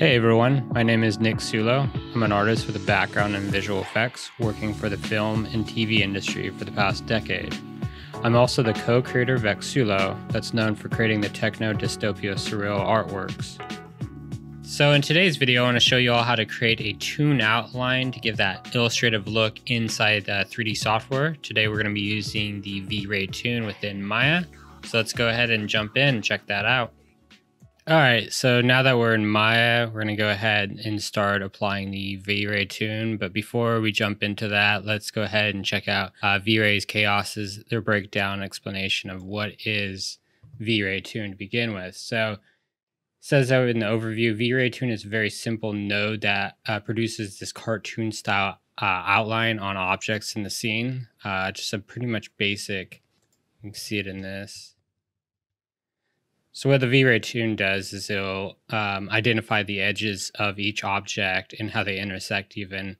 Hey everyone, my name is Nick Sullo. I'm an artist with a background in visual effects, working for the film and TV industry for the past decade. I'm also the co creator of Vexulo, that's known for creating the techno dystopia surreal artworks. So, in today's video, I want to show you all how to create a toon outline to give that illustrative look inside uh, 3D software. Today, we're going to be using the V Ray Toon within Maya. So, let's go ahead and jump in and check that out. All right, so now that we're in Maya, we're going to go ahead and start applying the V-Ray toon. But before we jump into that, let's go ahead and check out uh, V-Ray's Chaos's, their breakdown explanation of what is V-Ray toon to begin with. So says that in the overview, V-Ray toon is a very simple node that uh, produces this cartoon style uh, outline on objects in the scene. Uh, just a pretty much basic, you can see it in this. So what the V-Ray toon does is it'll um, identify the edges of each object and how they intersect even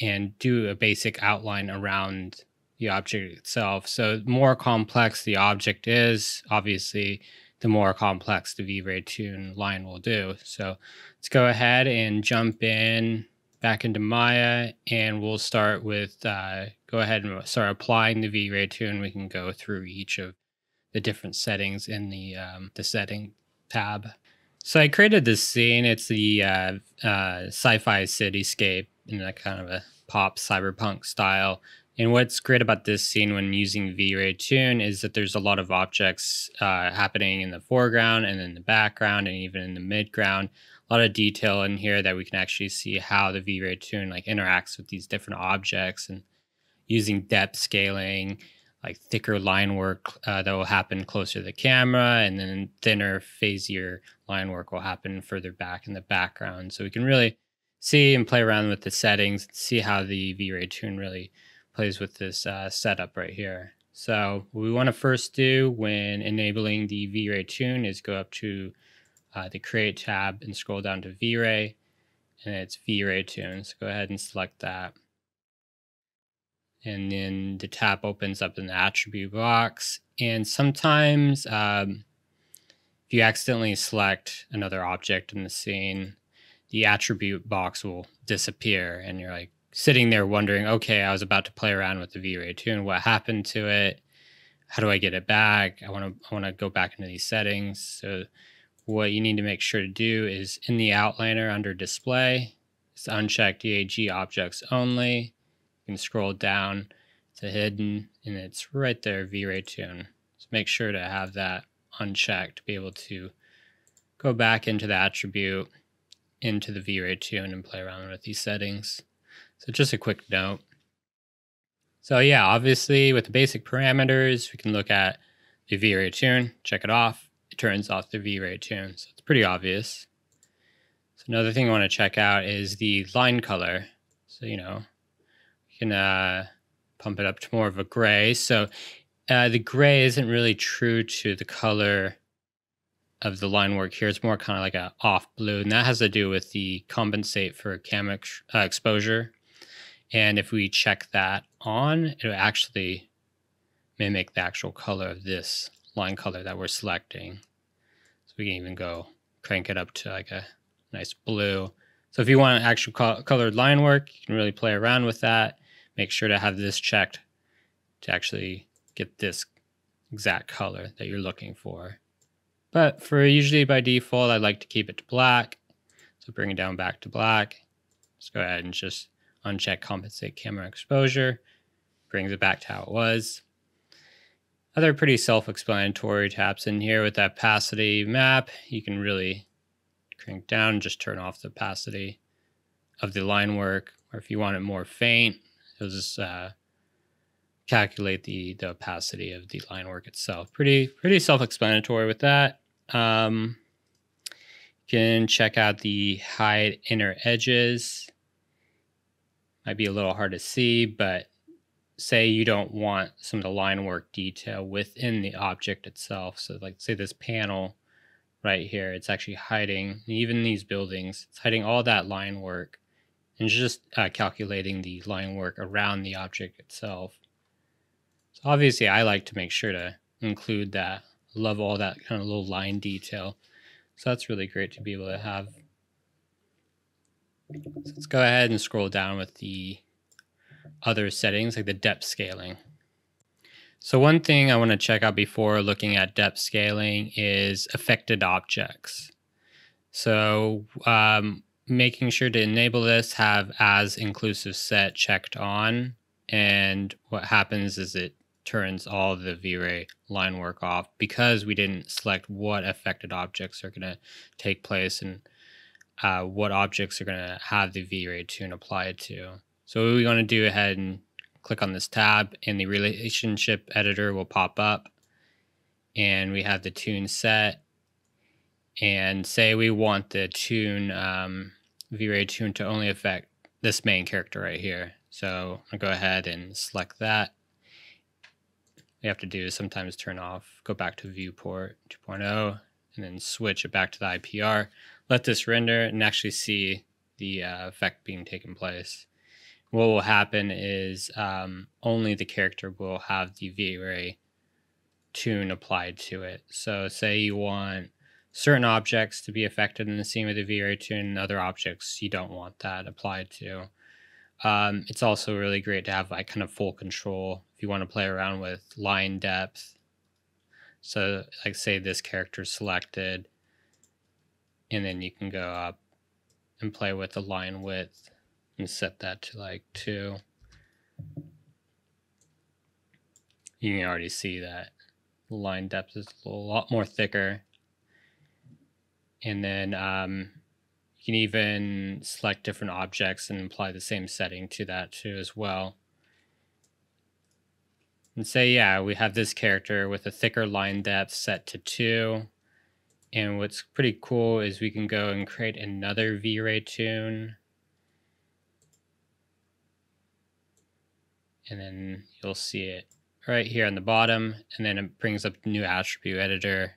and do a basic outline around the object itself. So more complex the object is, obviously, the more complex the V-Ray toon line will do. So let's go ahead and jump in back into Maya and we'll start with, uh, go ahead and start applying the V-Ray toon. We can go through each of the different settings in the um, the setting tab. So I created this scene. It's the uh, uh, sci-fi cityscape in a kind of a pop cyberpunk style. And what's great about this scene when using V-Ray Toon is that there's a lot of objects uh, happening in the foreground and in the background and even in the midground. A lot of detail in here that we can actually see how the V-Ray Toon like interacts with these different objects and using depth scaling like thicker line work uh, that will happen closer to the camera, and then thinner, phasier line work will happen further back in the background. So we can really see and play around with the settings, see how the V-Ray toon really plays with this uh, setup right here. So what we want to first do when enabling the V-Ray toon is go up to uh, the Create tab and scroll down to V-Ray, and it's V-Ray toon So go ahead and select that and then the tab opens up in the attribute box. And sometimes um, if you accidentally select another object in the scene, the attribute box will disappear and you're like sitting there wondering, okay, I was about to play around with the V-Ray toon. What happened to it? How do I get it back? I want to I want to go back into these settings. So what you need to make sure to do is in the outliner under display, it's uncheck DAG objects only can scroll down to hidden and it's right there, V-Ray toon. So make sure to have that unchecked to be able to go back into the attribute into the V-Ray toon and play around with these settings. So just a quick note. So yeah, obviously with the basic parameters, we can look at the V-Ray toon, check it off. It turns off the V-Ray toon, So it's pretty obvious. So another thing I want to check out is the line color. So, you know, can uh, pump it up to more of a gray. So uh, the gray isn't really true to the color of the line work here. It's more kind of like a off blue, and that has to do with the compensate for camera ex uh, exposure. And if we check that on, it'll actually mimic the actual color of this line color that we're selecting. So we can even go crank it up to like a nice blue. So if you want actual co colored line work, you can really play around with that make sure to have this checked to actually get this exact color that you're looking for. But for usually by default, I like to keep it to black. So bring it down back to black. Let's go ahead and just uncheck compensate camera exposure. Brings it back to how it was. Other pretty self-explanatory tabs in here with that opacity map. You can really crank down and just turn off the opacity of the line work. Or if you want it more faint, It'll just uh, calculate the, the opacity of the line work itself. Pretty pretty self-explanatory with that. Um, you can check out the hide inner edges. Might be a little hard to see, but say you don't want some of the line work detail within the object itself. So like say this panel right here, it's actually hiding, even these buildings, it's hiding all that line work and just uh, calculating the line work around the object itself. So obviously I like to make sure to include that. Love all that kind of little line detail. So that's really great to be able to have So let's go ahead and scroll down with the other settings like the depth scaling. So one thing I want to check out before looking at depth scaling is affected objects. So um, making sure to enable this, have as inclusive set checked on. And what happens is it turns all the V-Ray line work off because we didn't select what affected objects are going to take place and uh, what objects are going to have the V-Ray toon applied to. So what we're going to do ahead and click on this tab and the relationship editor will pop up and we have the toon set and say we want the toon um, V-Ray toon to only affect this main character right here. So I'll go ahead and select that. We have to do is sometimes turn off, go back to viewport 2.0 and then switch it back to the IPR. Let this render and actually see the uh, effect being taken place. What will happen is um, only the character will have the V-Ray toon applied to it. So say you want certain objects to be affected in the scene with the V-Ray toon and other objects you don't want that applied to. Um, it's also really great to have like kind of full control if you want to play around with line depth. So like say this character selected and then you can go up and play with the line width and set that to like two. You can already see that the line depth is a lot more thicker and then um, you can even select different objects and apply the same setting to that too as well. And say, yeah, we have this character with a thicker line depth set to 2. And what's pretty cool is we can go and create another V-Ray toon. And then you'll see it right here on the bottom. And then it brings up new attribute editor.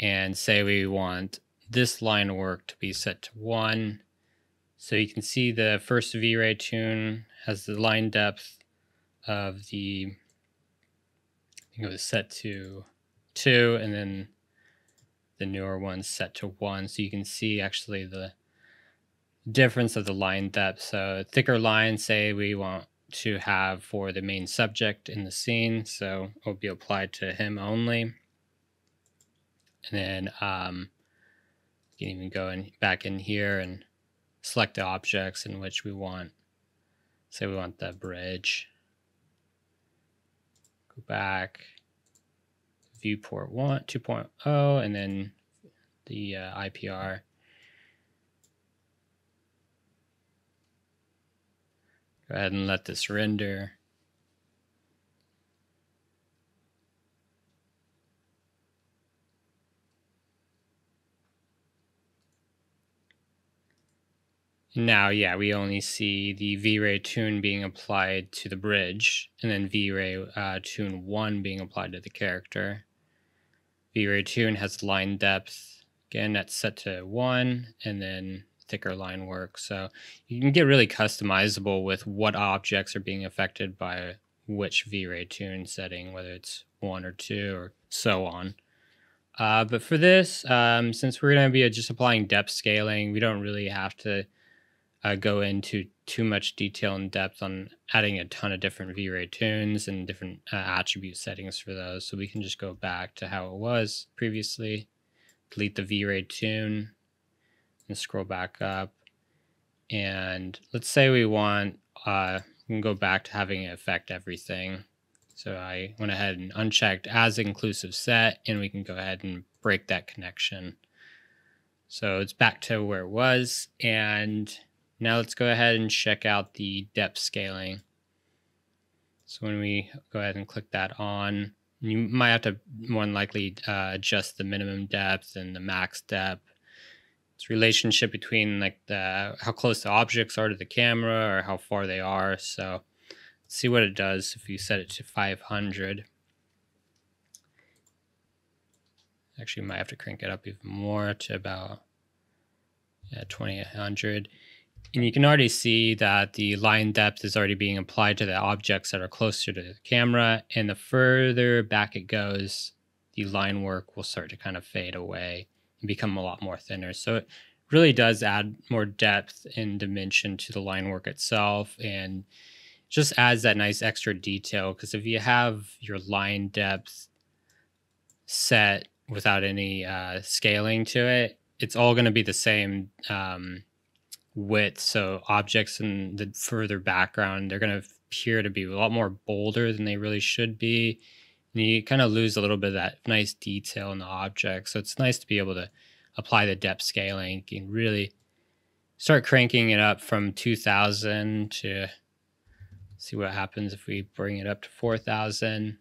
And say we want this line work to be set to 1. So you can see the first V-Ray toon has the line depth of the, I think it was set to 2, and then the newer one set to 1. So you can see actually the difference of the line depth. So thicker line, say we want to have for the main subject in the scene, so it will be applied to him only. And then um, you can even go in back in here and select the objects in which we want. Say we want the bridge. Go back, viewport 1, 2.0, and then the uh, IPR. Go ahead and let this render. Now, yeah, we only see the V-Ray toon being applied to the bridge, and then V-Ray uh, toon 1 being applied to the character. V-Ray toon has line depth, again, that's set to 1, and then thicker line work. So you can get really customizable with what objects are being affected by which V-Ray toon setting, whether it's 1 or 2 or so on. Uh, but for this, um, since we're going to be just applying depth scaling, we don't really have to uh, go into too much detail and depth on adding a ton of different V-Ray toons and different uh, attribute settings for those. So we can just go back to how it was previously, delete the V-Ray toon, and scroll back up. And let's say we want, uh, we can go back to having it affect everything. So I went ahead and unchecked as inclusive set, and we can go ahead and break that connection. So it's back to where it was, and now let's go ahead and check out the depth scaling. So when we go ahead and click that on, you might have to more than likely uh, adjust the minimum depth and the max depth. It's relationship between like the how close the objects are to the camera or how far they are. So see what it does if you set it to 500. Actually, might have to crank it up even more to about yeah, 2800. And you can already see that the line depth is already being applied to the objects that are closer to the camera. And the further back it goes, the line work will start to kind of fade away and become a lot more thinner. So it really does add more depth and dimension to the line work itself and just adds that nice extra detail because if you have your line depth set without any uh, scaling to it it's all going to be the same um, width so objects in the further background they're going to appear to be a lot more bolder than they really should be and you kind of lose a little bit of that nice detail in the object so it's nice to be able to apply the depth scaling, and really start cranking it up from 2000 to see what happens if we bring it up to 4000.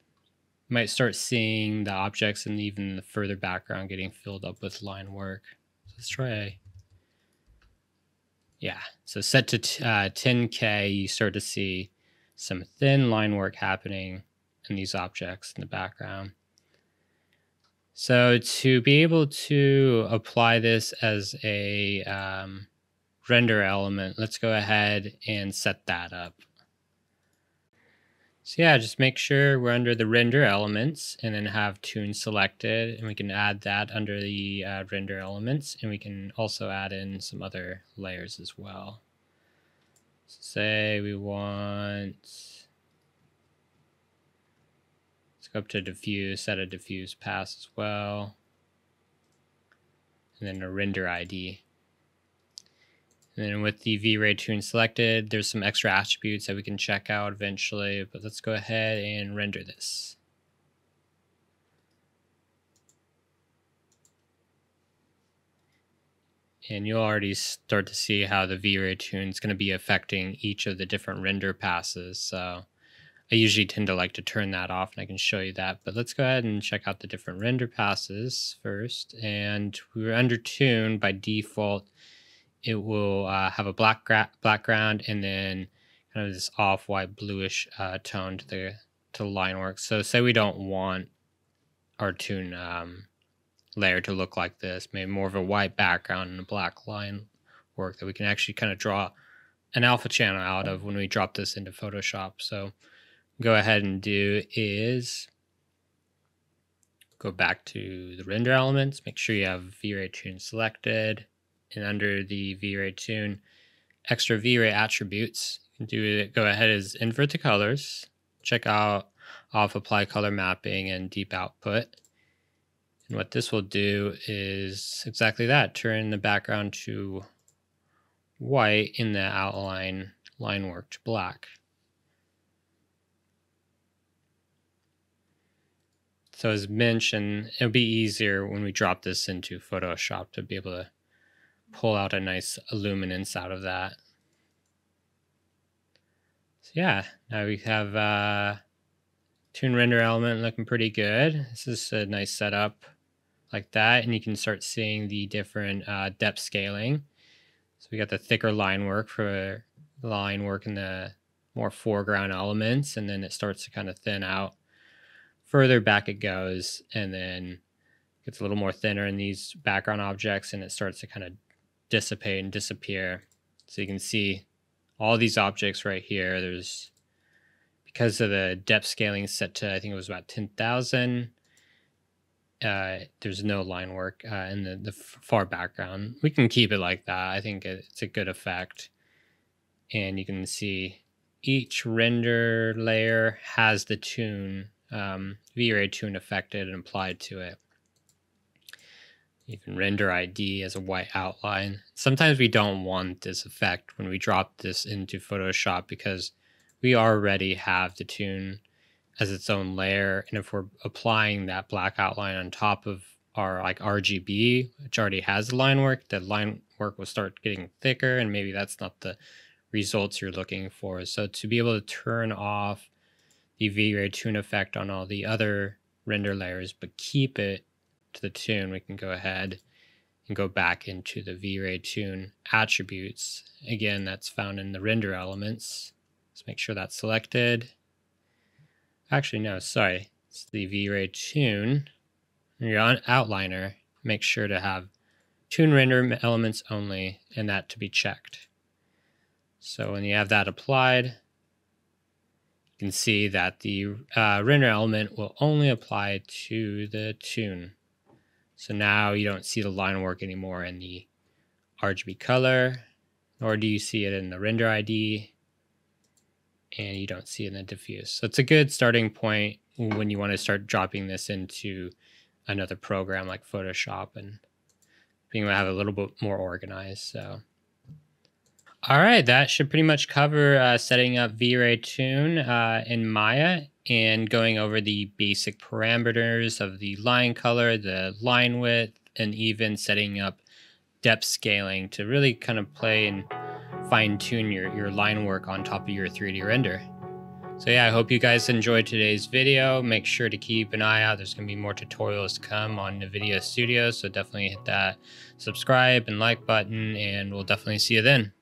Might start seeing the objects and even the further background getting filled up with line work. So let's try. Yeah, so set to uh, 10K, you start to see some thin line work happening in these objects in the background. So to be able to apply this as a um, render element, let's go ahead and set that up. So yeah, just make sure we're under the render elements and then have toon selected and we can add that under the uh, render elements and we can also add in some other layers as well. So say we want let's go up to diffuse, set a diffuse pass as well. And then a render ID. And then with the V-Ray toon selected, there's some extra attributes that we can check out eventually, but let's go ahead and render this. And you'll already start to see how the V-Ray toon is going to be affecting each of the different render passes. So I usually tend to like to turn that off and I can show you that. But let's go ahead and check out the different render passes first. And we're under toon by default. It will uh, have a black background and then kind of this off-white bluish uh, tone to the to the line work. So say we don't want our toon um, layer to look like this, maybe more of a white background and a black line work that we can actually kind of draw an alpha channel out of when we drop this into Photoshop. So go ahead and do is go back to the render elements, make sure you have V-Ray toon selected, and under the V-Ray toon, extra V-Ray attributes, do it, go ahead is invert the colors, check out off apply color mapping and deep output. And what this will do is exactly that, turn the background to white in the outline line work to black. So as mentioned, it'll be easier when we drop this into Photoshop to be able to pull out a nice illuminance out of that. So yeah, now we have uh, toon render element looking pretty good. This is a nice setup like that. And you can start seeing the different uh, depth scaling. So we got the thicker line work for line work in the more foreground elements. And then it starts to kind of thin out further back it goes and then gets a little more thinner in these background objects and it starts to kind of dissipate and disappear. So you can see all these objects right here. There's because of the depth scaling set to I think it was about 10,000. Uh, there's no line work uh, in the, the far background. We can keep it like that. I think it's a good effect. And you can see each render layer has the toon, um, V-Ray toon affected and applied to it. You can render ID as a white outline. Sometimes we don't want this effect when we drop this into Photoshop because we already have the toon as its own layer. And if we're applying that black outline on top of our like RGB, which already has the line work, the line work will start getting thicker and maybe that's not the results you're looking for. So to be able to turn off the V-Ray toon effect on all the other render layers, but keep it to the toon, we can go ahead and go back into the V-Ray toon attributes. Again, that's found in the render elements. Let's make sure that's selected. Actually, no, sorry. It's the V-Ray Toon. You're on outliner, make sure to have toon render elements only and that to be checked. So when you have that applied, you can see that the uh, render element will only apply to the toon. So now you don't see the line work anymore in the RGB color, nor do you see it in the render ID, and you don't see it in the diffuse. So it's a good starting point when you want to start dropping this into another program like Photoshop and being able to have a little bit more organized. So, all right, that should pretty much cover uh, setting up V-Ray Toon uh, in Maya and going over the basic parameters of the line color, the line width, and even setting up depth scaling to really kind of play and fine tune your, your line work on top of your 3D render. So yeah, I hope you guys enjoyed today's video. Make sure to keep an eye out. There's going to be more tutorials to come on NVIDIA Studio, so definitely hit that subscribe and like button, and we'll definitely see you then.